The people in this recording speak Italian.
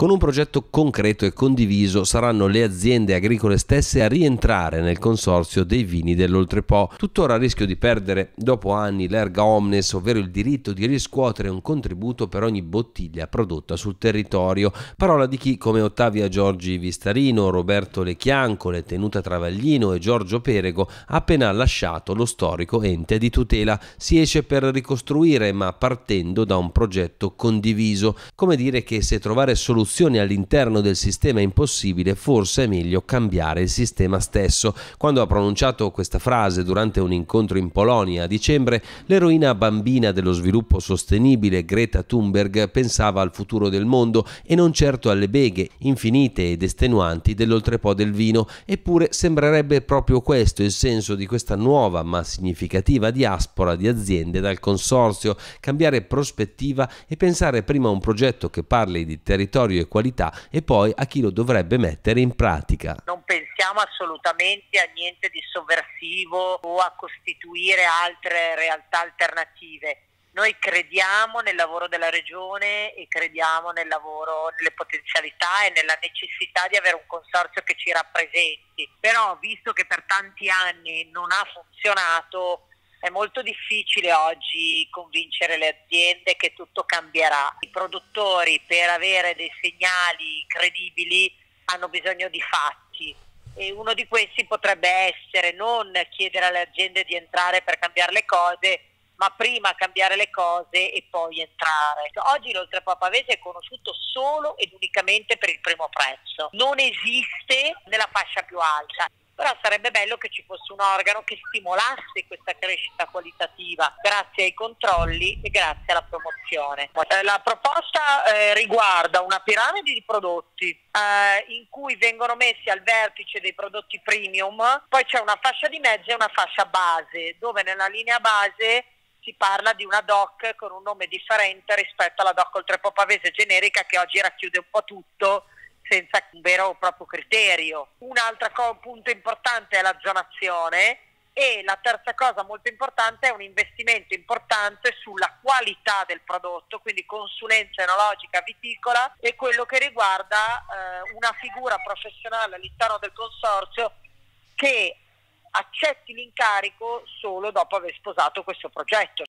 Con un progetto concreto e condiviso saranno le aziende agricole stesse a rientrare nel consorzio dei vini dell'Oltrepo, tuttora a rischio di perdere dopo anni l'erga omnes, ovvero il diritto di riscuotere un contributo per ogni bottiglia prodotta sul territorio. Parola di chi come Ottavia Giorgi Vistarino, Roberto Lecchiancole, Tenuta Travaglino e Giorgio Perego appena lasciato lo storico ente di tutela. Si esce per ricostruire ma partendo da un progetto condiviso, come dire che se trovare soluzioni all'interno del sistema impossibile, forse è meglio cambiare il sistema stesso. Quando ha pronunciato questa frase durante un incontro in Polonia a dicembre, l'eroina bambina dello sviluppo sostenibile Greta Thunberg pensava al futuro del mondo e non certo alle beghe infinite ed estenuanti dell'oltrepo del vino, eppure sembrerebbe proprio questo il senso di questa nuova ma significativa diaspora di aziende dal consorzio, cambiare prospettiva e pensare prima a un progetto che parli di territorio e qualità e poi a chi lo dovrebbe mettere in pratica. Non pensiamo assolutamente a niente di sovversivo o a costituire altre realtà alternative noi crediamo nel lavoro della Regione e crediamo nel lavoro, nelle potenzialità e nella necessità di avere un consorzio che ci rappresenti. Però visto che per tanti anni non ha funzionato, è molto difficile oggi convincere le aziende che tutto cambierà. I produttori per avere dei segnali credibili hanno bisogno di fatti e uno di questi potrebbe essere non chiedere alle aziende di entrare per cambiare le cose, ma prima cambiare le cose e poi entrare. Oggi l'oltrepo pavese è conosciuto solo ed unicamente per il primo prezzo, non esiste nella fascia più alta però sarebbe bello che ci fosse un organo che stimolasse questa crescita qualitativa grazie ai controlli e grazie alla promozione. Eh, la proposta eh, riguarda una piramide di prodotti eh, in cui vengono messi al vertice dei prodotti premium, poi c'è una fascia di mezzo e una fascia base, dove nella linea base si parla di una DOC con un nome differente rispetto alla DOC oltrepo pavese generica che oggi racchiude un po' tutto senza un vero o proprio criterio. Un altro punto importante è la zonazione e la terza cosa molto importante è un investimento importante sulla qualità del prodotto, quindi consulenza enologica viticola e quello che riguarda eh, una figura professionale all'interno del consorzio che accetti l'incarico solo dopo aver sposato questo progetto.